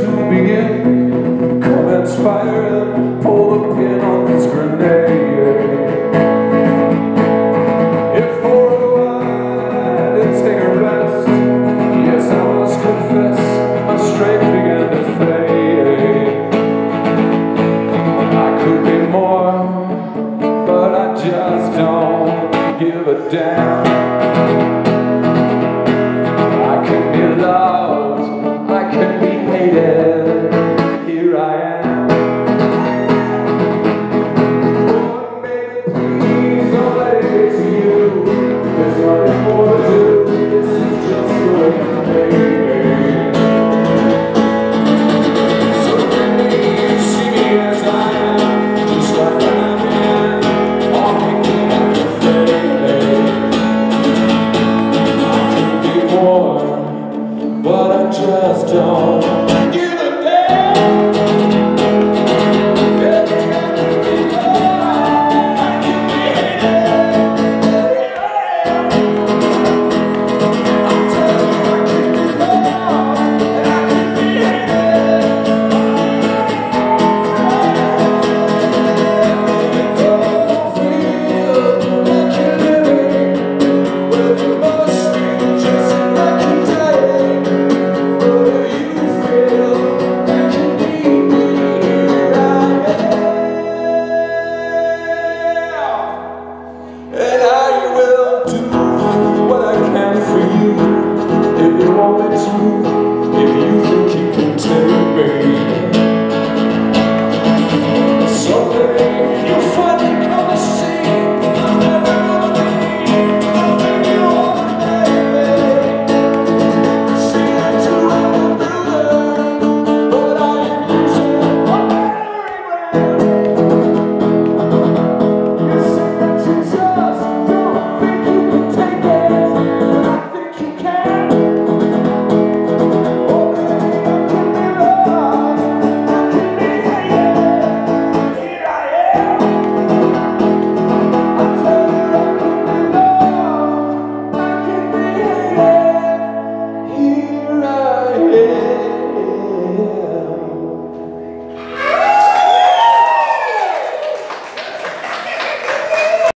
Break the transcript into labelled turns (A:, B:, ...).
A: to begin. Come and spiral, pull the pin on this grenade. If for a while it's take a rest, yes, I must confess, my strength began to fade. I could be more, but I just don't give a damn. Lord.